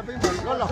别碰我了，